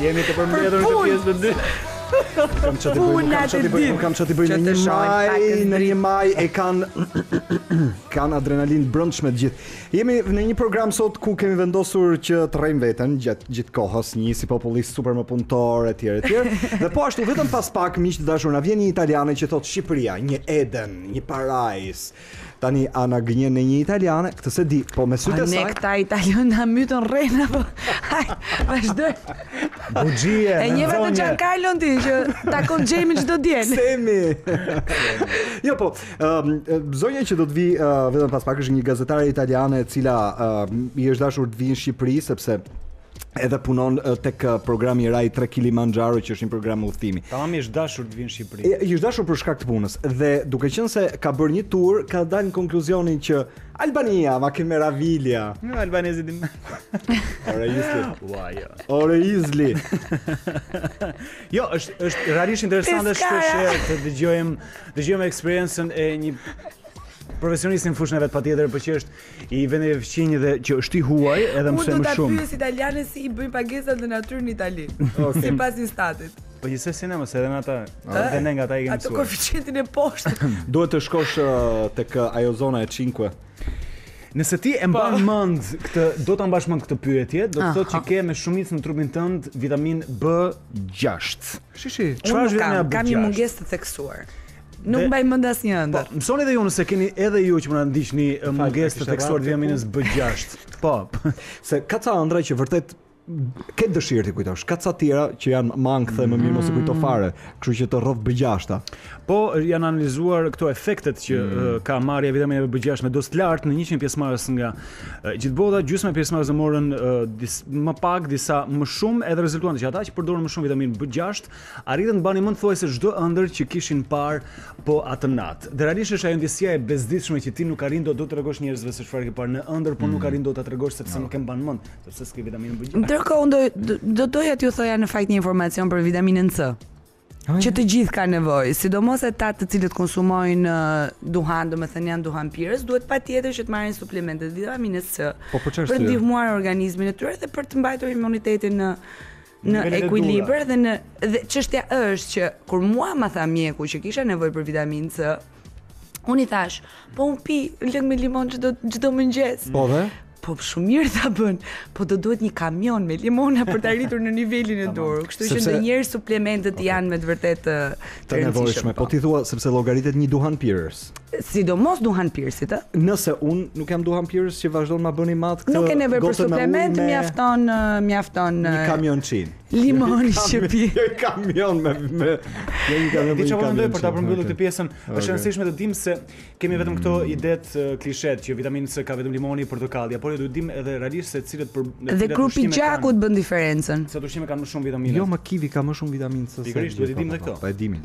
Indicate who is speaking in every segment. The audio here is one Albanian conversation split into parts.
Speaker 1: Jemi të përmbledhur në këtë pjesë të dytë.
Speaker 2: Kam çati bëj, kam çati bëj, kam çati bëj në një maj, në një maj e kanë kanë adrenalinë të brendshme të gjithë. Jemi në një program sot ku kemi vendosur që të rrejmë veten gjatë gjithë kohës, njësi populli super më punëtor etj etj. Dhe po ashtu vetëm pas pak miq të dashur na vjen një italiane që thotë Shqipëria, një Eden, një parajsë. Tani Ana gënjen një italiane, këtë s'e di, po me sytë e saj.
Speaker 3: Ne këta italianë na mytën rrena po. Haj, vazhdo.
Speaker 1: Bugie.
Speaker 3: E një
Speaker 1: vetë
Speaker 3: Giancarlo ti që takon Xhemi çdo të diel.
Speaker 2: Semi. jo po, um, zonja që do të vijë uh, vetëm pas pak është një gazetare italiane e cila uh, i është dashur të vijë në Shqipëri sepse edhe punon tek programi Rai 3 Kilimanjaro që është një program udhëtimi.
Speaker 1: Tamam i është dashur të vijë në Shqipëri.
Speaker 2: I është dashur për shkak të punës dhe duke qenë se ka bërë një tur, ka dalë në konkluzionin që Albania, ma che meraviglia.
Speaker 1: Ne albanezi din.
Speaker 2: Ora Izli.
Speaker 1: Ua jo.
Speaker 2: Ora Izli.
Speaker 1: jo, është është realisht interesante shpesh që të dëgjojmë, dëgjojmë eksperiencën e një profesionisti në fushën e vet patjetër, por që është I vendeve fqinje dhe që është i huaj, edhe mësoj më shumë.
Speaker 3: Unë do ta pyes italianen si i bëjnë pagesat në natyrë në Itali. Okay. Sipas Instatit.
Speaker 1: Po një se s'i njeh mos edhe në ata. Edhe ne nga ata i kemi mësuar.
Speaker 3: Atë koeficientin e poshtë.
Speaker 2: Duhet të shkosh uh, tek uh, ajo zona e 5.
Speaker 1: Nëse ti e mban po. mend këtë, do ta mbash mend këtë pyetje, do të thotë që ke me shumicë në trupin tënd vitamin B6.
Speaker 2: Shishi,
Speaker 1: çfarë është vitamina B6?
Speaker 3: Kam një mungesë të theksuar. Nuk mbaj mend asnjë
Speaker 1: ëndërr.
Speaker 3: Po,
Speaker 1: mësoni dhe ju nëse keni edhe ju që po na ndiqni mungesë të
Speaker 2: theksuar
Speaker 1: vitaminës B6. Po,
Speaker 2: se ka ca ëndra që vërtet ke dëshirë t'i kujtosh. Ka ca të tjera që janë makthe, më mirë mos e kujto mm. fare, kështu që të rrojë B6-ta.
Speaker 1: Po, janë analizuar këto efektet që mm. ka marrja e vitaminave B6 me dozë të lartë në 100 pjesëmarrës nga gjithë bota, gjysma e pjesëmarrësve morën më pak, disa më shumë, edhe rezultuan që ata që përdorin më shumë vitaminë B6 Arritën të mbanin mend thuajse çdo ëndërr që kishin parë po atë natë. Dhe realisht është ajo ndjesia e bezdisshme që ti nuk arrin dot do t'u tregosh njerëzve se çfarë ke parë në ëndërr, por nuk arrin dot ta tregosh sepse nuk e mban mend, sepse s'ke vitaminën B gjashtë.
Speaker 3: Ndërkohë unë do do doja t'ju thoja në fakt një informacion për vitaminën C. Që të gjithë kanë nevojë, sidomos ata të cilët konsumojnë uh, duhan, domethënë janë duhanpirës, duhet patjetër që të marrin suplemente të vitaminës C.
Speaker 2: Po për çfarë?
Speaker 3: Për
Speaker 2: të
Speaker 3: ndihmuar organizmin e tyre dhe për të mbajtur imunitetin në
Speaker 1: uh, në
Speaker 3: ekuilibër dhe në dhe çështja është që kur mua ma tha mjeku që kisha nevojë për vitaminë C, unë i thashë, po unë pi lëng me limon çdo çdo mëngjes.
Speaker 2: Po dhe?
Speaker 3: Po shumë mirë ta bën, po do duhet një kamion me limona për ta arritur në nivelin e duhur. Kështu që ndonjëherë suplementet janë me të vërtetë të
Speaker 2: rëndësishme. Po ti thua sepse llogaritet një duhanpirës.
Speaker 3: Sidomos duhanpirësit, ë?
Speaker 2: Nëse unë nuk jam duhanpirës që vazhdon ma bëni mat këtë
Speaker 3: Nuk ke nevojë për suplement, mjafton mjafton
Speaker 2: një kamionçin.
Speaker 3: Limoni që pi.
Speaker 2: Një kamion me me një kamion. Ti
Speaker 1: çfarë
Speaker 2: mendon
Speaker 1: për ta përmbyllur këtë pjesën? Është e rëndësishme të dimë se kemi vetëm këto mm. idetë klishetë që vitaminën C ka vetëm limoni, portokalli, por ju duhet të dimë edhe realisht se cilët për
Speaker 3: Dhe grupi
Speaker 1: i
Speaker 3: gjakut bën diferencën.
Speaker 1: Se ushqime kanë më shumë vitaminë?
Speaker 2: Jo, më kivi ka më shumë vitaminë C.
Speaker 1: Pikërisht, duhet të
Speaker 2: dimë
Speaker 1: këto.
Speaker 2: Po e dimë.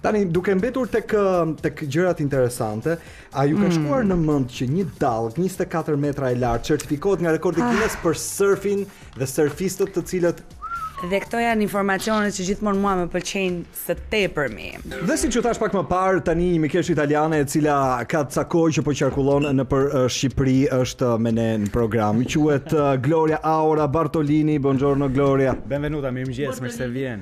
Speaker 2: Tani duke mbetur tek tek gjërat interesante, a ju ka
Speaker 3: mm.
Speaker 2: shkuar mm. në mend që një dallgë 24 metra e lartë certifikohet nga rekordi
Speaker 3: ah.
Speaker 2: Guinness për surfin dhe surfistët të cilët
Speaker 3: Dhe këto janë informacionet që gjithmonë mua më pëlqejnë së tepërmi.
Speaker 2: Dhe siç ju thashë pak më parë, tani një mikeshë italiane e cila ka ca kohë që po qarkullon nëpër Shqipëri është me ne në program. Quhet Gloria Aura Bartolini. Buongiorno Gloria.
Speaker 1: Benvenuta, mirëmëngjes, mirë se vjen.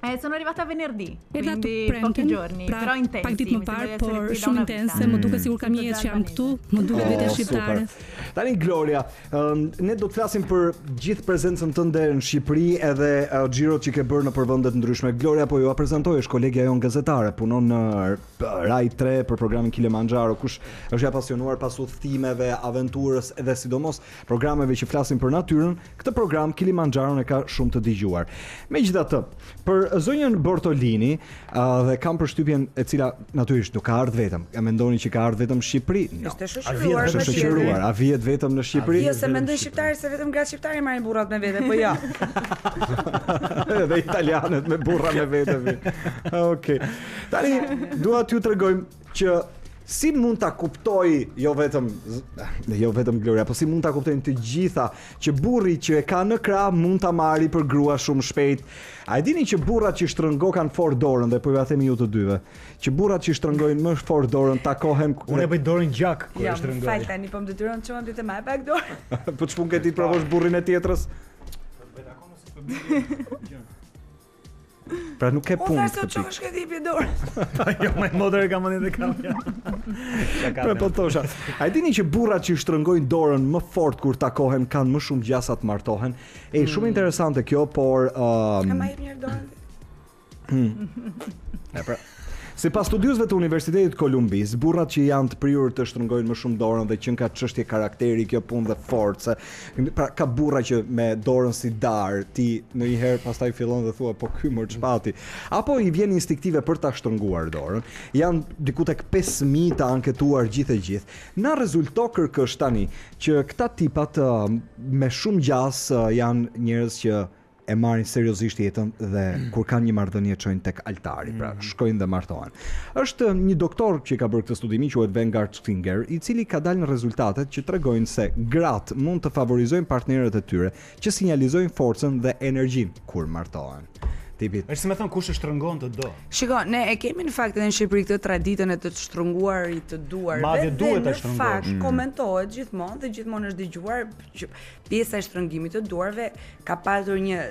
Speaker 4: E sono arrivata venerdì. Erdha të
Speaker 5: premten, pra pak ditë më parë, por shumë intense, më duket sikur kam jetë që jam këtu, më duket
Speaker 2: oh, vetja
Speaker 5: shqiptare.
Speaker 2: Tani, Gloria, um, ne do të flasim për gjithë prezencën tënde në Shqipëri edhe uh, xhirot që ke bërë nëpër vende të ndryshme. Gloria, po jua prezantoj, është kolegia jonë gazetare, punon në Rai 3 për programin Kilimangiaro, kush është i apasionuar pas udhëtimeve, aventurës edhe sidomos programeve që flasin për natyrën, Këtë program Kilimanxharon e ka shumë të dëgjuar. Megjithatë, për zonjën Bortolini, ë dhe kam përshtypjen e cila natyrisht nuk ka ardh vetëm. E mendoni që ka ardhur vetëm në Shqipëri? Jo.
Speaker 3: Është
Speaker 1: e
Speaker 3: shoqëruar, e
Speaker 2: shoqëruar, a vihet vetëm në Shqipëri?
Speaker 3: Jo, se mendojnë shqiptarët se vetëm gratë shqiptare marrin burrat me vete, po jo.
Speaker 2: Edhe italianet me burra me vete. Okej. Tani dua t'ju tregojmë që si mund ta kuptojë jo vetëm jo vetëm Gloria, po si mund ta kuptojnë të gjitha që burri që e ka në krah mund ta marrë për grua shumë shpejt. A e dini që burrat që shtrëngokan fort dorën dhe po jua themi ju të dyve, që burrat që shtrëngojnë më fort dorën takohen
Speaker 1: Unë e bëj dorën gjak kur e
Speaker 3: shtrëngoj.
Speaker 1: Ja,
Speaker 3: fal tani po më detyron të çohem, ti nëm pak dorë.
Speaker 2: Po ç'punë ke ti të provosh burrin e tjetrës? Po bëj akoma se
Speaker 3: po
Speaker 2: bëj.
Speaker 3: Pra nuk ke punë
Speaker 2: këtë pikë.
Speaker 3: Unë këtë dipi dorë.
Speaker 1: Jo, mo motër e kam mendin e kam.
Speaker 2: Pra po thosha. A e dini që burrat që shtrëngojnë dorën më fort kur takohen kanë më shumë gjasa të martohen? Ej, shumë mm. interesante kjo, por
Speaker 3: ëm.
Speaker 2: Ehm, um...
Speaker 3: Ma jep njëherë dorën. Hmm.
Speaker 2: E pra. Sipas studiuesve të Universitetit të Kolumbisë, burrat që janë të prirur të shtrëngojnë më shumë dorën dhe qënka çështje karakteri kjo punë dhe force. Pra ka burra që me e dorën si darë, ti ndonjëherë pastaj fillon dhe thua po ky mor ç'pati. Apo i vjen instinktive për ta shtrënguar dorën. Janë diku tek pesë mijë të anketuar gjithë-gjithë. Na rezulto kërkësh tani që këta tipat me shumë gjasë janë njerëz që e marrin seriozisht jetën dhe kur kanë një marrëdhënie e çojnë tek altari, pra mm. shkojnë dhe martohen. Është një doktor që ka bërë këtë studim, quhet Vanguard Stinger, i cili ka dalë në rezultatet që tregojnë se gratë mund të favorizojnë partnerët e tyre që sinjalizojnë forcën dhe energjinë kur martohen. Tipit.
Speaker 1: Është me thënë kush e shtrëngon të do.
Speaker 3: Shiko, ne e kemi në fakt edhe në Shqipëri këtë traditën e të shtrënguarit të duarve.
Speaker 1: Madje duhet ta
Speaker 3: shtrëngosh. Në fakt mm. komentohet gjithmonë dhe gjithmonë është dëgjuar që Pjesa e shtrëngimit të duarve ka pasur një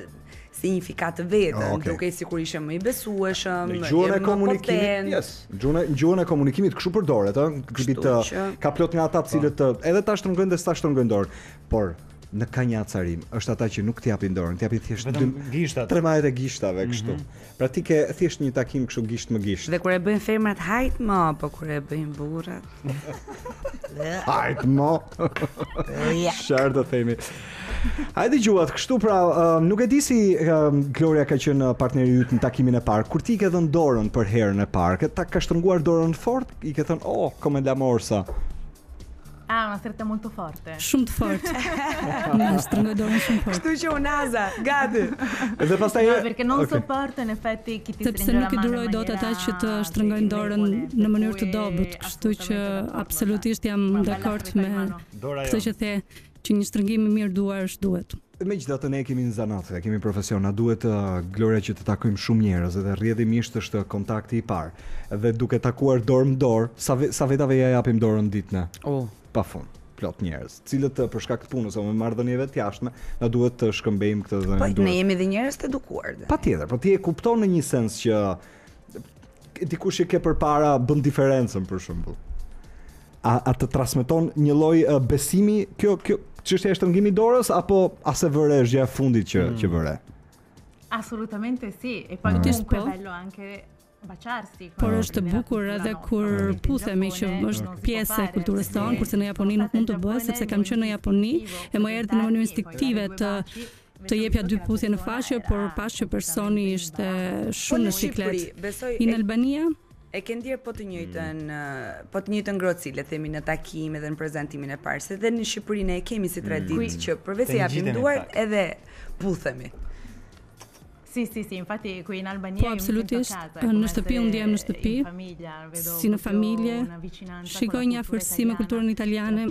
Speaker 3: signifikat të vetën,
Speaker 2: oh, okay.
Speaker 3: duke sikur ishe më i besueshëm,
Speaker 2: në gjuhën e komunikimit. Yes. Gjuhën e gjuhën e komunikimit kshu përdoret, ë, tipi të
Speaker 3: që...
Speaker 2: ka plot nga ata të po. cilët, edhe ta shtrëngojnë dhe s'ta shtrëngojnë dorën. Por nëse ka një acarim është ata që nuk të japin dorën, të japin
Speaker 1: thjesht
Speaker 2: dy
Speaker 1: gishtat.
Speaker 2: Tre majat e gishtave kështu. Mm -hmm. Pra ti ke thjesht një takim kështu gisht më gisht.
Speaker 3: Dhe kur e bëjnë femrat hajt më, po kur e bëjnë burrat.
Speaker 2: hajt më. Ja. Çfarë do themi? A e dëgjuat kështu pra, uh, nuk e di si uh, Gloria ka qenë partneri yt në takimin e parë. Kur ti i ke dhënë dorën për herën e parë, ta ka shtrënguar dorën fort, i ke thënë, "Oh, come una morsa."
Speaker 4: Ah, una stretta molto forte.
Speaker 5: Shumë të fortë. Unë shtrëngoj dorën shumë fort.
Speaker 3: Kështu që unaza, gati.
Speaker 2: Dhe pastaj
Speaker 4: jo, perché non
Speaker 2: okay.
Speaker 4: sopporto in effetti chi ti
Speaker 5: Sepse nuk i duroj dot ata që të shtrëngojnë dorën në mënyrë të dobët, kështu që absolutisht jam dakord me këtë që the që një shtrëngim i mirë duarsh duhet.
Speaker 2: E megjithatë ne e kemi në zanat, e kemi profesion, na duhet uh, gloria që të takojmë shumë njerëz dhe rrjedhimisht është kontakti i parë. Dhe duke takuar dorë më dorë, sa ve, sa vetave ja japim dorën ditë ne.
Speaker 3: Oh.
Speaker 2: Pa fund plot njerëz, të cilët uh, për shkak të punës apo me marrëdhënieve të jashtme, na duhet të shkëmbejmë këtë dhe
Speaker 3: po, ne jemi dhe njerëz të edukuar.
Speaker 2: Patjetër, po ti e kupton në një sens që dikush që ke përpara bën diferencën për shembull. A, a të transmeton një lloj besimi kjo kjo çështja e shtrëngimit të dorës apo as e vëre është gjëja e fundit që mm. që vëre?
Speaker 4: Assolutamente sì, e poi
Speaker 5: mm.
Speaker 4: comunque è bello anche baciarsi.
Speaker 5: Por është bukur edhe kur puthemi që është pjesë e kulturës tonë, kurse në Japoni nuk mund të bëhet sepse kam qenë në Japoni e më erdhi në mënyrë instinktive të të jepja dy puthje në faqe, por pashë që personi ishte shumë
Speaker 3: në
Speaker 5: siklet.
Speaker 3: In
Speaker 5: Albania,
Speaker 3: e ke ndjerë po të njëjtën mm. po të njëjtën ngrohtësi le të themi në takim edhe në prezantimin e parë se edhe në Shqipëri ne e kemi si mm. traditë mm. që përveç se japim
Speaker 1: duart
Speaker 3: edhe puthemi
Speaker 4: Sì, sì, sì, infatti qui in Albania
Speaker 5: po, absolutisht, në shtëpi unë ndjehem në shtëpi, si në familje, shikoj një afërsi me kulturën italiane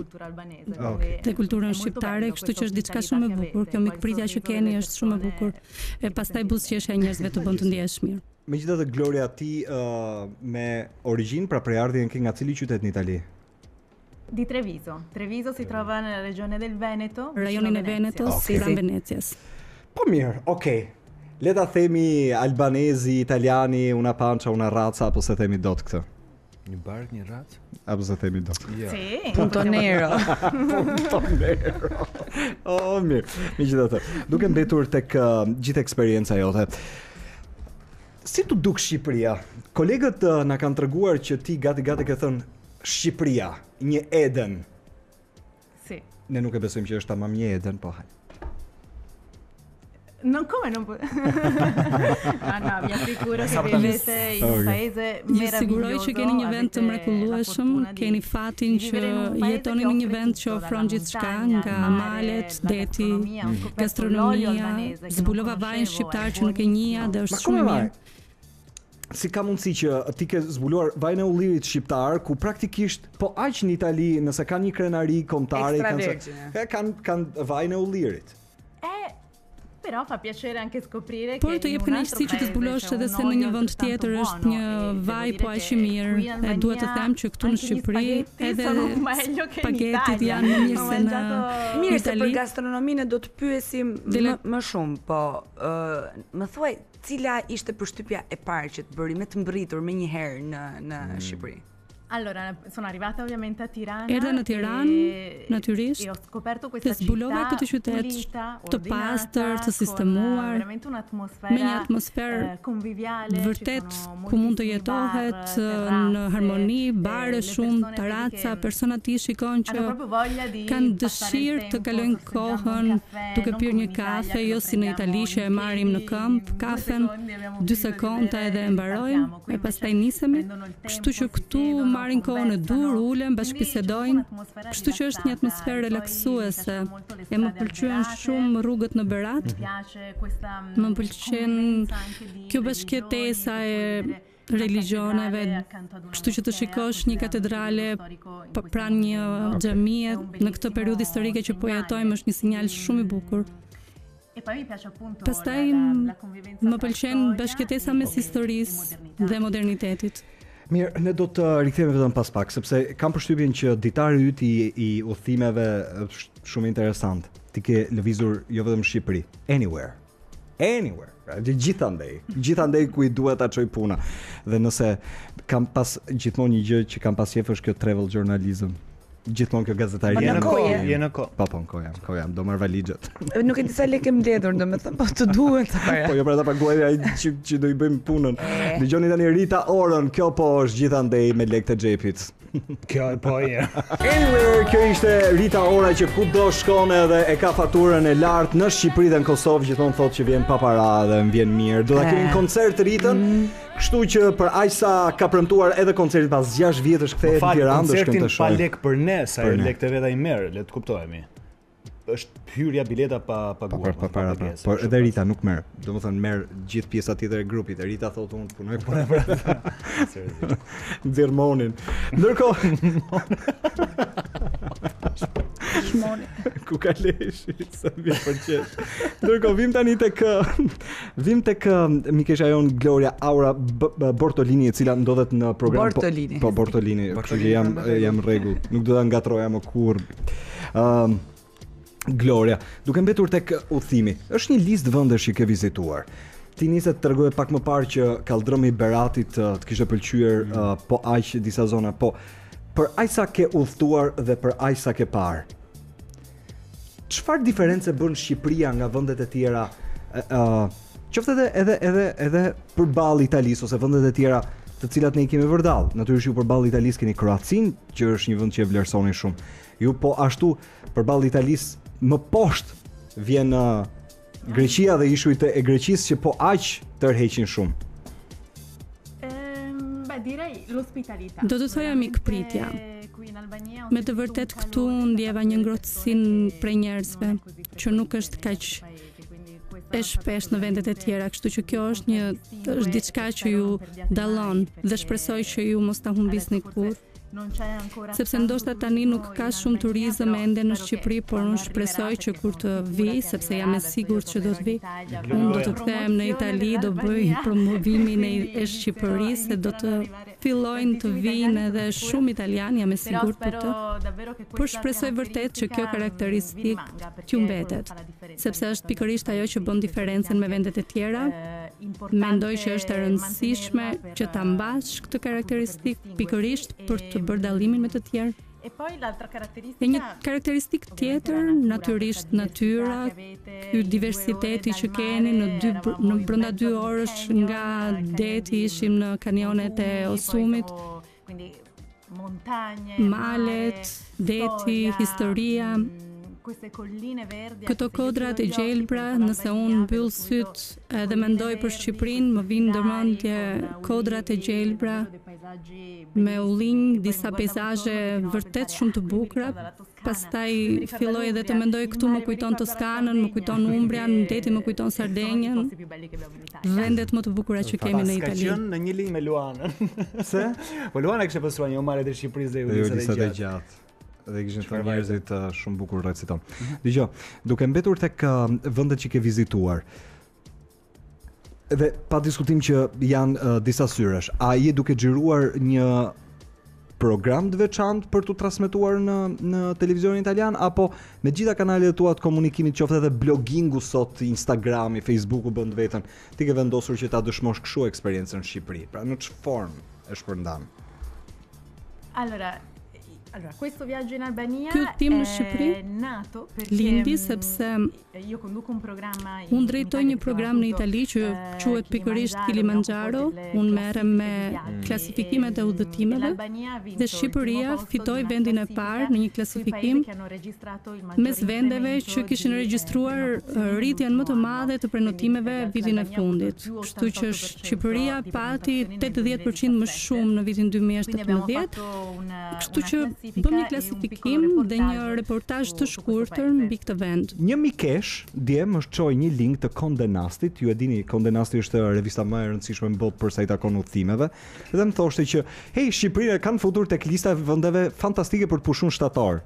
Speaker 5: dhe kulturën shqiptare, kështu që është diçka shumë e bukur, kjo mikpritja që keni është shumë e bukur, e pastaj buzëqeshja e njerëzve të bën të ndjehesh mirë.
Speaker 2: Megjithatë Gloria ti uh, me origjinë pra prejardhjen e ke nga cili qytet në Itali?
Speaker 4: Di Treviso. Treviso si trova nella regione del Veneto.
Speaker 5: Rajoni
Speaker 4: i
Speaker 5: Venetos
Speaker 2: si
Speaker 5: ran Venecias.
Speaker 2: Po mirë, okej. Okay. Le ta themi, albanezi, italiani, una pancia, una razza apo s'e themi dot këtë.
Speaker 6: Një bark, një racë?
Speaker 2: Apo s'e themi dot?
Speaker 6: Jo.
Speaker 4: Si?
Speaker 3: Puntonero.
Speaker 4: Puntonero.
Speaker 3: O,
Speaker 2: oh, mirë. Mi gjitha të. Duke mbetur tek uh, gjithë eksperienca jote. Si t'u duk Shqipëria? Kolegët uh, na kanë treguar që ti gati-gati ke thënë, Shqipëria, një Eden.
Speaker 4: Si.
Speaker 2: Ne nuk e besojmë që është tamam një Eden, po hajde.
Speaker 4: Non come non puoi. Ma no, vi assicuro che vivete in un paese meraviglioso.
Speaker 5: Ju siguroj që keni një vend të mrekullueshëm, keni fatin që jetoni në një vend që ofron gjithçka nga malet, deti,
Speaker 4: gastronomia,
Speaker 5: zbulova vajin shqiptar që nuk e njihja dhe është shumë mirë.
Speaker 2: si ka mundësi që ti ke zbuluar vajin e ullirit shqiptar ku praktikisht po aq në Itali nëse kanë një krenari kombëtare kanë e kanë kanë vajin e ullirit.
Speaker 4: Però fa piacere anche scoprire
Speaker 5: Por të jep kënaqësi që të zbulosh edhe se në një vend tjetër është një vaj po aq i mirë. E duhet të them që këtu në Shqipëri edhe spagetit janë më mirë se në
Speaker 3: Mirë, se për gastronominë do të pyesim më shumë, po më thuaj Cila ishte përshtypja e parë që të bëri me të mbërritur menjëherë në në mm. Shqipëri?
Speaker 4: Allora, sono arrivata ovviamente a Tirana.
Speaker 5: Erdha në Tiranë, natyrisht.
Speaker 4: E ho scoperto questa
Speaker 5: città. Zbulova këtë qytet
Speaker 4: pulita,
Speaker 5: të pastër, të sistemuar.
Speaker 4: Veramente un'atmosfera.
Speaker 5: Me një atmosferë
Speaker 4: eh, conviviale.
Speaker 5: Vërtet ku mund të jetohet në harmoni, bare shumë,
Speaker 4: tarraca,
Speaker 5: persona ti shikon që kanë dëshirë të kalojnë kohën duke pirë një kafe, jo si në Itali që e marrim në
Speaker 4: këmbë
Speaker 5: kafen, dy sekonda edhe e mbarojmë, e pastaj nisemi, kështu që këtu marrin kohën e
Speaker 4: tyre,
Speaker 5: ulen, bashkëbisedojnë, kështu që është një atmosferë relaksuese, e më
Speaker 4: pëlqejnë
Speaker 5: shumë rrugët në Berat, më pëlqen kjo bashkëjetesa e religjioneve, kështu që të shikosh një katedrale pranë një xhamie në këtë periudhë historike që po jetojmë është një sinjal shumë i bukur. Pastaj më pëlqen bashkëjetesa mes historisë dhe modernitetit.
Speaker 2: Mirë, ne do të rikthehemi vetëm pas pak sepse kam përshtypjen që ditari yt i, i udhëtimeve është shumë interesant. Ti ke lëvizur jo vetëm në Shqipëri, anywhere. Anywhere, pra gjithandej, gjithandej ku i duhet ta çojë puna. Dhe nëse kam pas gjithmonë një gjë që kam pas qejf është kjo travel journalism. Gjithmonë kjo gazetari
Speaker 3: po, je në kohë,
Speaker 1: je në kohë.
Speaker 2: Po po, kohë jam, kohë jam, do marr valixhat.
Speaker 3: Nuk e di sa lekë mbledhur, domethënë po të duhet para.
Speaker 2: Po jo pra ta paguaj ai që që do i bëjmë punën. Dëgjoni tani Rita Orën, kjo po është gjithandej me lekë të xhepit.
Speaker 1: Kjo e po e
Speaker 2: Anywhere, kjo ishte Rita Ora që kudo shkon edhe e ka faturën e lartë në Shqipëri dhe në Kosovë gjithmonë thotë që vjen pa para dhe më vjen mirë Do ta kemi në koncert Ritën mm. Kështu që për aq sa ka premtuar edhe koncertin pas 6 vjetësh kthehet po
Speaker 1: në
Speaker 2: Tiranë, do shkojmë të shohim.
Speaker 1: Koncertin pa lek për ne, sa lek të veta i merr, le të kuptohemi. është hyrja bileta pa paguar.
Speaker 2: Pa, pa, pa,
Speaker 1: po
Speaker 2: edhe Rita nuk merr. Domethënë merr gjithë pjesa tjetër e grupit. E Rita thotë unë punoj për
Speaker 1: atë.
Speaker 2: Dirmonin. Ndërkohë Shmoni. Ku ka leshi, sa mi përqesh. Ndërkohë vim tani tek vim tek mikesha jon Gloria Aura Bortolini e cila ndodhet në program po,
Speaker 3: Bortolini.
Speaker 2: Po Bortolini, kështu që jam jam rregull. Nuk do ta ngatërroja më kurrë. Ëm uh, Gloria, duke mbetur tek udhëtimi, është një listë vendesh që ke vizituar. Ti nise të tregoje pak më parë që kalldrëmi i Beratit të, të kishte pëlqyer mm. uh, po aq disa zona, po për aq sa ke udhëtuar dhe për aq sa ke parë. Çfarë diference bën Shqipëria nga vendet e tjera uh, Qoftë edhe edhe edhe edhe përballë Italisë ose vendet e tjera të cilat ne i kemi vërdall. Natyrisht ju përballë Italisë keni Kroacinë, që është një vend që e vlerësoni shumë. Ju po ashtu përballë Italisë më poshtë vjen uh, Greqia dhe ishujt e Greqisë që po aq tërheqin shumë.
Speaker 5: Do të thoja mikpritja. Me të
Speaker 4: vërtetë
Speaker 5: këtu ndjeva një
Speaker 4: ngrohtësi
Speaker 5: prej njerëzve, që nuk është kaq e shpeshtë në vendet e tjera, kështu që kjo është një është diçka që ju dallon dhe shpresoj që ju mos ta humbisni kurrë. Sepse ndoshta tani nuk ka shumë turizëm ende në Shqipëri, por unë shpresoj që kur të
Speaker 4: vijë,
Speaker 5: sepse jam e sigurt që do të
Speaker 4: vijë,
Speaker 5: unë do të kthehem në Itali, do bëj promovimin e Shqipërisë dhe do të fillojnë të
Speaker 4: vijnë
Speaker 5: edhe shumë italianë, jam e sigurt për të. Por shpresoj vërtet që kjo karakteristikë t'ju mbetet. sepse është pikërisht ajo që bën diferencën me vendet e tjera. Mendoj që është e rëndësishme që ta mbash këtë karakteristikë pikërisht për të bërë dallimin me të tjerë.
Speaker 4: E poi l'altra caratteristica.
Speaker 5: Një karakteristikë tjetër natyrisht natyra, ky diversiteti që keni në dy në brenda
Speaker 4: 2
Speaker 5: orësh nga deti ishim në kanionet e Osumit.
Speaker 4: Quindi montagne,
Speaker 5: malet, deti, historia,
Speaker 4: mm, queste colline verdi.
Speaker 5: Këto kodrat e gjelbra, nëse unë mbyll sytë edhe mendoj për Shqipërinë, më vijnë
Speaker 4: ndër mendje
Speaker 5: kodrat e gjelbra me ullinj, disa peizazhe vërtet shumë të bukura. Pastaj filloj edhe të mendoj këtu më kujton Toskanën, më kujton Umbrian, deti më kujton Sardenjën. Vendet më të bukura që kemi në Itali.
Speaker 1: Ka qenë në një linjë me Luanën.
Speaker 2: Pse?
Speaker 1: Po Luana kishte pasur një numëro të Shqipërisë dhe
Speaker 2: disa
Speaker 1: të
Speaker 2: gjata. Dhe kishin thënë njerëzit uh, shumë bukur reciton.
Speaker 1: Mhm.
Speaker 2: Dëgjo, duke mbetur tek uh, vendet që ke vizituar. Edhe pa diskutim që janë uh, disa syresh. A je duke xhiruar një program të veçantë për t'u transmetuar në në televizionin italian apo me gjitha kanalet e tua të komunikimit qoftë edhe blogingu sot, Instagrami, Facebooku bën të veten. Ti ke vendosur që ta dëshmosh kështu eksperiencën në Shqipëri. Pra në ç'formë e shpërndan?
Speaker 4: Allora, Allora, questo viaggio in Albania
Speaker 5: Ky udhëtim në Shqipëri
Speaker 4: nato perché
Speaker 5: lindi
Speaker 4: mm,
Speaker 5: sepse Unë drejtoj një program në Itali që quhet pikërisht
Speaker 4: Kilimangiaro,
Speaker 5: unë merrem me
Speaker 4: mm.
Speaker 5: klasifikimet e udhëtimeve dhe Shqipëria fitoi vendin e parë në një klasifikim mes vendeve që kishin regjistruar rritjen më të madhe të prenotimeve vitin e fundit. Kështu që Shqipëria pati 80% më shumë në vitin 2017. Kështu që Bëmë një klasifikim dhe një reportazh të shkurtër mbi këtë vend.
Speaker 2: Një mikesh dje më çoi një link të Condé Nast-it, ju e dini Condé Nast është revista më e rëndësishme në botë për sa i takon udhëtimeve, dhe më thoshte që hey Shqipërinë e kanë futur tek lista e vendeve fantastike për të pushuar shtator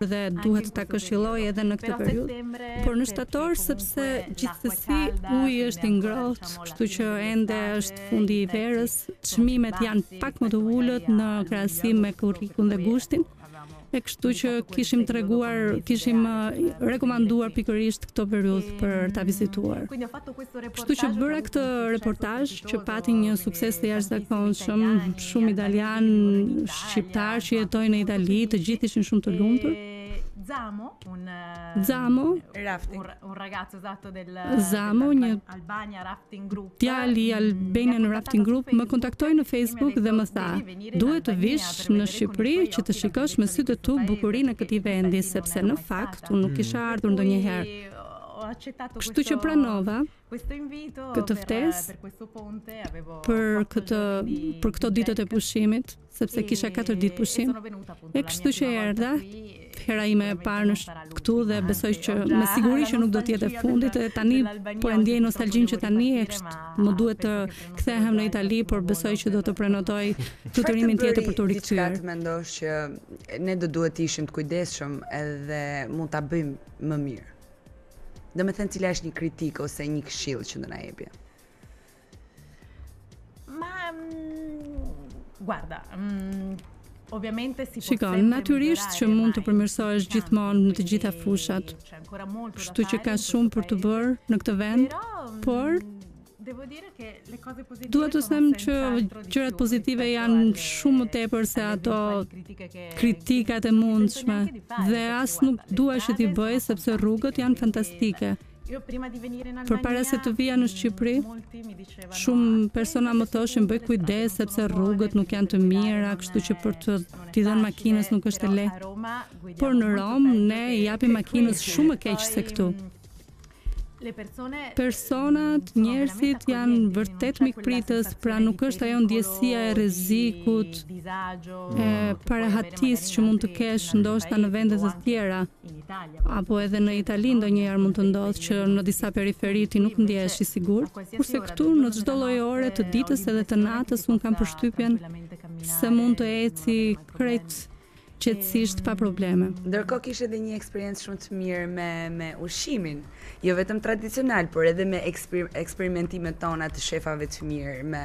Speaker 5: dhe duhet ta këshilloj edhe në këtë periudhë. Por në shtator sepse gjithsesi uji është i ngrohtë, kështu që ende është fundi i verës, çmimet janë pak më të ulët në krahasim me korrikun dhe gushtin. E kështu që kishim treguar, kishim uh, rekomanduar pikërisht këtë periudhë ehm, për ta vizituar. Kështu që bëra këtë reportazh që pati një sukses të jashtëzakonshëm, shumë italianë, shqiptarë që jetojnë në Itali, të gjithë ishin shumë të lumtur.
Speaker 4: Zamo, un
Speaker 5: Zamo,
Speaker 3: rafting.
Speaker 4: Un ragazzo Esatto del
Speaker 5: Zamo një
Speaker 4: Albania Rafting Group.
Speaker 5: Djali i Albanian Rafting Group më kontaktoi në Facebook dhe më tha, "Duhet të vish në Shqipëri që të shikosh me sytë e tu bukurinë e këtij vendi, sepse në fakt unë nuk kisha ardhur ndonjëherë." Kështu që pranova këtë ftesë për këtë për këto ditët e pushimit. sepse kisha katër ditë pushim. E kështu që erdha, hera ime e parë në këtu dhe besoj që me siguri që nuk do të jetë e fundit dhe tani po e ndjej nostalgjinë që tani e kështu më duhet të kthehem në Itali, por besoj që do të prenotoj fluturimin tjetër për
Speaker 3: t'u
Speaker 5: rikthyer.
Speaker 3: Çfarë mendon që ne do duhet të ishim të kujdesshëm edhe mund ta bëjmë më mirë? Domethënë cila është një kritikë ose një këshillë që do na jepje?
Speaker 4: Ma mm, guarda, mm, ovviamente si
Speaker 5: Shikon, natyrisht që mund të përmirësohesh gjithmonë në të gjitha fushat. Kështu që ka shumë për
Speaker 4: t'u
Speaker 5: bërë në këtë vend,
Speaker 4: mm,
Speaker 5: por duhet të them që gjërat pozitive janë shumë më tepër se ato kritikat e mundshme dhe as nuk dua që t'i bëj sepse rrugët janë fantastike.
Speaker 4: Jo,
Speaker 5: përpara se të vija në Shqipëri, shumë persona më thoshin bëj kujdes sepse rrugët nuk janë të mira, kështu që për të, t'i dhënë makinës nuk është e lehtë. Por në
Speaker 4: Romë
Speaker 5: ne i japim makinës shumë më keq se këtu. Personat, njerëzit janë vërtet mikpritës, pra nuk është ajo ndjesia e rrezikut, e
Speaker 4: parehatisë
Speaker 5: që mund të kesh ndoshta në vende të tjera. apo edhe në Itali ndonjëherë mund të ndodhë që në disa periferi ti nuk ndihesh i sigurt, kurse këtu në çdo lloj ore të ditës edhe të natës unë kam përshtypjen se mund të eci krejt qetësisht pa probleme.
Speaker 3: Ndërkohë kishe edhe një eksperiencë shumë të mirë me me ushqimin, jo vetëm tradicional, por edhe me eksper, eksperimentimet tona të shefave të mirë me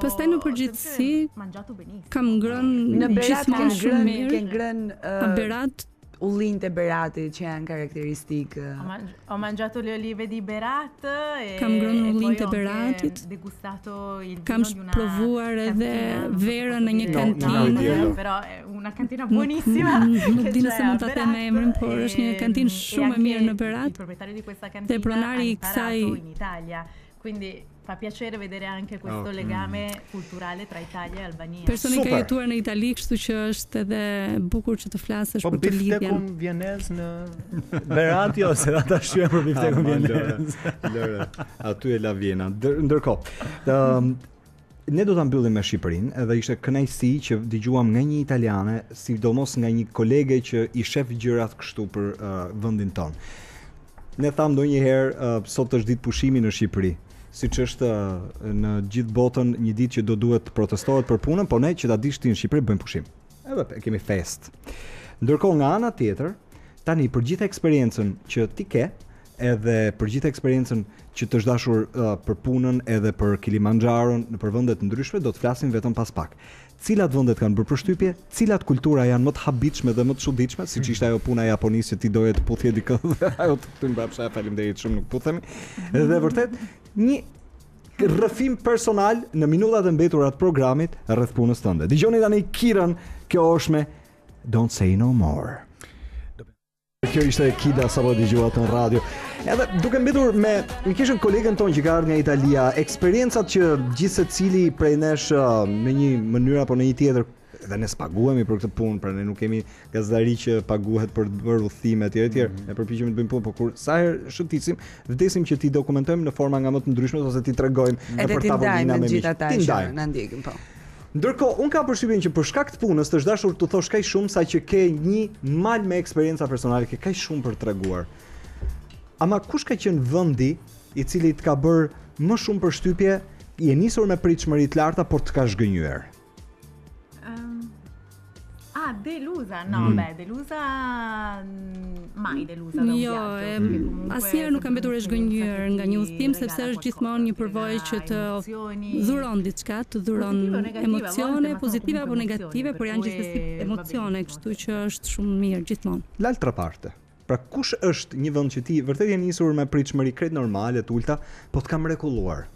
Speaker 5: Pastaj në përgjithësi kam ngrënë gjithmonë shumë mirë.
Speaker 3: Ke ngrënë
Speaker 5: Berat
Speaker 3: ullinjtë e Beratit që janë karakteristik.
Speaker 4: Ho mangiato le olive di Berat. E
Speaker 5: kam ngrënë
Speaker 4: po
Speaker 5: ullinjtë
Speaker 4: e jo,
Speaker 5: Beratit.
Speaker 4: Degustato il
Speaker 5: Kam provuar edhe verën në një kantinë.
Speaker 4: Però una cantina buonissima.
Speaker 5: Nuk di nëse mund ta them emrin, por është një kantinë shumë e mirë në Berat.
Speaker 4: Dhe
Speaker 5: pronari i kësaj
Speaker 4: Quindi fa piacere vedere anche questo
Speaker 2: okay.
Speaker 4: legame culturale tra Italia e Albania.
Speaker 5: Personi
Speaker 2: Super.
Speaker 5: ka jetuar në Itali, kështu që është edhe bukur që të flasësh
Speaker 1: po,
Speaker 5: për këtë lidhjen.
Speaker 1: Po biftekun vienez në Berat, ose ne u shqyem për biftekun vienez.
Speaker 2: Lëre. Aty e la Vjena. Ndërkohë, ëm um, Ne do ta mbyllim me Shqipërinë edhe ishte kënaqësi që dëgjuam nga një italiane, sidomos nga një kolege që i shef gjërat kështu për uh, vendin tonë. Ne thamë ndonjëherë uh, sot është ditë pushimi në Shqipëri, siç është uh, në gjithë botën një ditë që do duhet të protestohet për punën, po ne që ta dish ti në Shqipëri bëjmë pushim. Edhe e kemi fest. Ndërkohë nga ana tjetër, tani për gjithë eksperiencën që ti ke, edhe për gjithë eksperiencën që të është dashur uh, për punën edhe për Kilimanjaron nëpër vende të ndryshme do të flasim vetëm pas pak. Cilat vende të kanë bërë përshtypje, cilat kultura janë më të habitshme dhe më të çuditshme, siç mhm. ishte ajo puna e Japonisë që ti doje të puthje dikë dhe ajo të tha mbrapsht, faleminderit shumë nuk puthemi. Dhe vërtet një rrëfim personal në minutat e mbetura të programit rreth punës tënde. Dgjoni tani Kiran, kjo është me Don't Say No More. Kjo ishte Kida sapo e dëgjuat në radio. Edhe duke mbetur me mikeshën, kolegen tonë që ka ardhur nga Italia, eksperiencat që gjithsecili prej nesh uh, në një mënyrë apo në një tjetër dhe ne s'paguhemi për këtë punë, pra ne nuk kemi gazetari që paguhet për të bërë udhëtime etj etj. Mm -hmm. Ne përpiqemi të bëjmë punë, por kur sa herë shëtisim, vdesim që t'i dokumentojmë në forma nga më të ndryshme ose t'i tregojmë mm
Speaker 3: -hmm.
Speaker 2: për
Speaker 3: tavolinë
Speaker 2: me
Speaker 3: gjithë ata që na ndjekin po.
Speaker 2: Ndërkohë, unë kam përshtypjen që për shkak të punës të është dashur të udhëtosh kaq shumë saqë ke një mal me eksperienca personale, ke kaq shumë për të treguar. Ama kush ka qenë vendi i cili të ka bërë më shumë përshtypje, je nisur me pritshmëri të larta, por të ka
Speaker 4: zhgënjyer? Ah, delusa, no,
Speaker 2: mm.
Speaker 4: beh, delusa mm, mai delusa da un viaggio. Jo,
Speaker 5: asnjëherë nuk kam mbetur e zhgënjyer nga një udhëtim sepse është gjithmonë një përvojë që të dhuron diçka, të dhuron emocione pozitive apo negative, por janë gjithsesi emocione, kështu që është shumë mirë gjithmonë.
Speaker 2: L'altra parte. Pra kush është një vend që ti vërtet je nisur me pritshmëri krejt normale, të ulta, po të ka mrekulluar.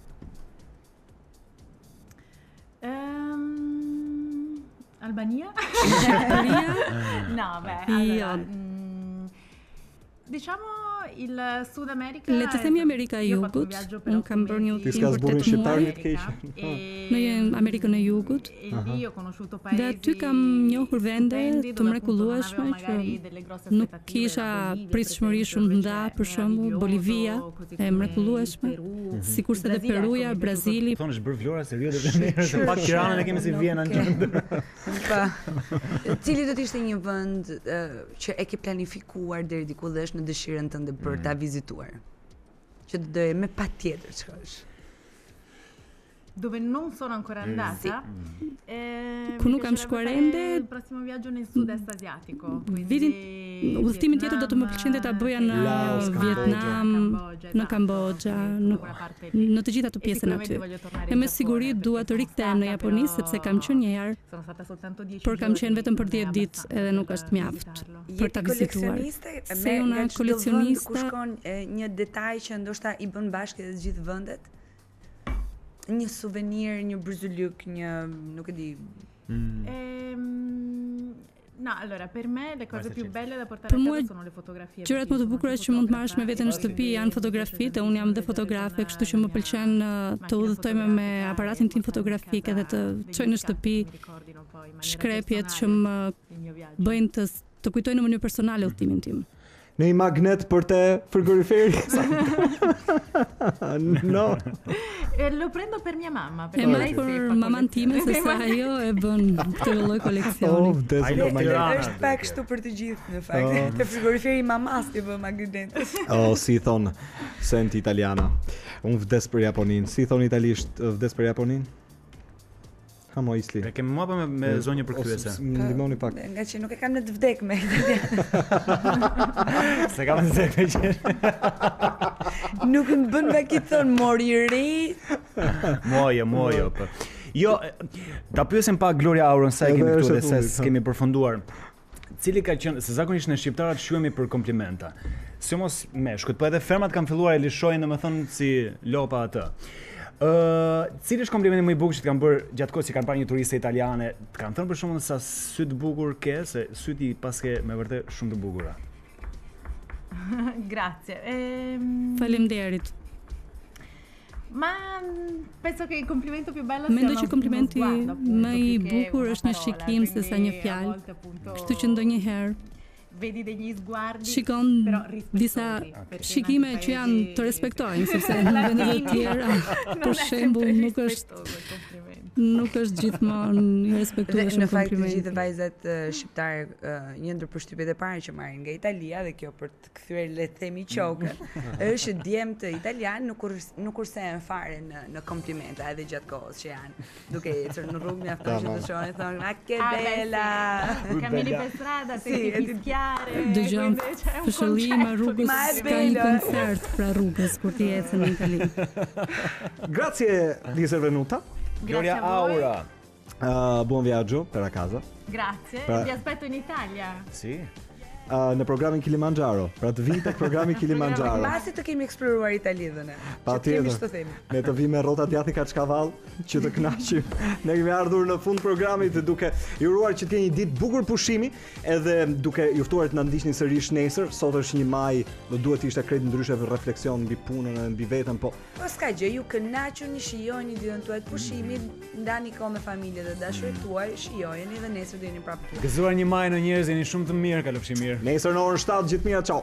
Speaker 4: Ehm Albania?
Speaker 5: Shqipëria?
Speaker 4: no, beh, allora, mm, diciamo il Sud America.
Speaker 5: Le të themi Amerika e Jugut. Unë kam bërë një
Speaker 2: udhëtim
Speaker 5: për të
Speaker 2: shqiptar të keq.
Speaker 5: Në Amerikën e Jugut. Dhe aty kam njohur vende të mrekullueshme që nuk kisha pritshmëri shumë të
Speaker 4: mëdha,
Speaker 5: për shembull, Bolivia, e mrekullueshme,
Speaker 4: mhm.
Speaker 5: sikurse edhe Peruja, Brazili.
Speaker 1: Thonë është bërë Vlora se vjen edhe ne, se pak Tiranën e kemi si
Speaker 3: Vienën
Speaker 1: këtu.
Speaker 3: Pa. Cili do të ishte një vend që e ke planifikuar deri diku dhe është në dëshirën tënde për ta mhm. vizituar? Që të doje me patjetër të shkosh.
Speaker 4: dove non sono ancora mm. andata. Mm. Eh,
Speaker 5: Ku nuk kam shkuar ende.
Speaker 4: Il prossimo viaggio nel sud-est asiatico. Quindi
Speaker 5: udhëtimin tjetër do të më pëlqente ta bëja në
Speaker 2: Laos,
Speaker 5: Vietnam, në
Speaker 4: Kamboxhia,
Speaker 5: në në të gjithë
Speaker 4: atë
Speaker 5: pjesën aty. E me siguri dua të rikthehem në Japoni sepse kam qenë një herë. Por kam qenë vetëm për 10 ditë edhe nuk është mjaft për ta vizituar.
Speaker 3: Sei
Speaker 5: una
Speaker 3: collezionista, ku shkon një detaj që ndoshta i bën bashkë të gjithë vendet? Një suvenir, një byzylyk, një, nuk e di. Mm.
Speaker 4: Ehm, no, allora, per me le cose più belle da portare a casa sono le fotografie.
Speaker 5: Gjërat më të bukura që mund të marrësh me vete në shtëpi janë fotografitë, unë jam dhe fotografe, kështu që më pëlqen uh, të udhëtoj me, me aparatin tim fotografik edhe të çoj në shtëpi shkrepjet që më bëjnë të të kujtoj në mënyrë personale udhëtimin tim.
Speaker 2: Një magnet për te frigoriferi. no.
Speaker 4: E lo prendo per mia mamma.
Speaker 5: E marr për maman time
Speaker 4: sepse
Speaker 5: ajo e bën këtë lloj koleksioni.
Speaker 1: Oh,
Speaker 2: dhe
Speaker 1: zë
Speaker 2: më
Speaker 1: lërë.
Speaker 3: Është pak kështu për të gjithë, në fakt.
Speaker 2: Oh.
Speaker 3: Te frigoriferi i mamas të bën magnet.
Speaker 2: oh, si thonë, senti italiana. Unë vdes për Japonin. Si thonë italisht, vdes për Japonin? Amo il.
Speaker 1: E kemi mbrapa me, me zonjën përkthyese.
Speaker 2: Më ndihmoni pak.
Speaker 3: Nga që nuk e kam në të vdek me.
Speaker 1: Se kam në të vdek me që.
Speaker 3: nuk më bën nga ki thonë morire. Muoio,
Speaker 1: muoio. Për. Po. Jo, ta pyesim pak Gloria Aurën sa e kemi këtu dhe s'e kemi përfunduar. Cili ka qenë, se zakonisht ne shqiptarët shquhemi për komplimenta. Sidomos meshkujt, po edhe femrat kanë filluar e lishojnë, domethënë si lopa atë. Ë, uh, cili është komplimenti më i bukur që të kanë bërë gjatë kohës që të kanë parë një turiste italiane? Të kanë thënë për shembull sa sy të bukur ke, se sytë i paske me vërtet shumë të bukura.
Speaker 4: Grazie. Ehm...
Speaker 5: Faleminderit.
Speaker 4: Ma penso che il complimento più bello sia
Speaker 5: Mendoj që komplimenti më i bukur është një shikim sesa një fjalë. Kështu që ndonjëherë
Speaker 4: vedi degli sguardi
Speaker 5: shikon però disa okay. shikime që janë të respektojnë sepse në vendet e tjera për shembull nuk është nuk është gjithmonë i respektuar
Speaker 3: shumë komplimenti. Në fakt gjithë vajzat shqiptare një ndër përshtypjet e para që marrin nga Italia dhe kjo për të kthyer le të themi kokën. Është djemtë italianë, nuk nuk kursehen fare në në komplimente edhe gjatë kohës që janë duke ecur në rrugë mjaft të të shohin thonë ah che bella.
Speaker 4: Cammini per strada senti fischiare.
Speaker 5: Dëgjon fishkëllima rrugës ka një koncert pra rrugës kur ti ecën në Itali.
Speaker 2: Grazie di essere venuta.
Speaker 1: Gloria Aura.
Speaker 2: Uh, buon viaggio per a casa.
Speaker 4: Grazie, pra... vi aspetto in Italia.
Speaker 1: Sì.
Speaker 2: Uh, në programin Kilimanjaro, pra të vijmë tek programi Kilimanjaro.
Speaker 3: Pasi të kemi eksploruar Italinë.
Speaker 2: Patjetër.
Speaker 3: Të themi.
Speaker 2: Ne të vijmë me rrota djathi kaçkavall që të kënaqeni. ne kemi ardhur në fund të programit dhe duke ju uruar që të keni një ditë të bukur pushimi, edhe duke ju ftuar të na ndiqni sërish nesër. Sot është 1 maj, do duhet të ishte krejt ndryshe për reflektim mbi punën e mbi veten, po.
Speaker 3: Po s'ka gjë, ju kënaquni, shijoni ditën tuaj të pushimit. Ndani kohë me familjen dhe të dashurit tuaj, shijojeni dhe nesër do jeni prapë këtu.
Speaker 1: Gëzuar një majin o njerëz, jeni shumë të mirë, kalofshi mirë.
Speaker 2: Nesër në orën 7 gjithë të mirat, ciao.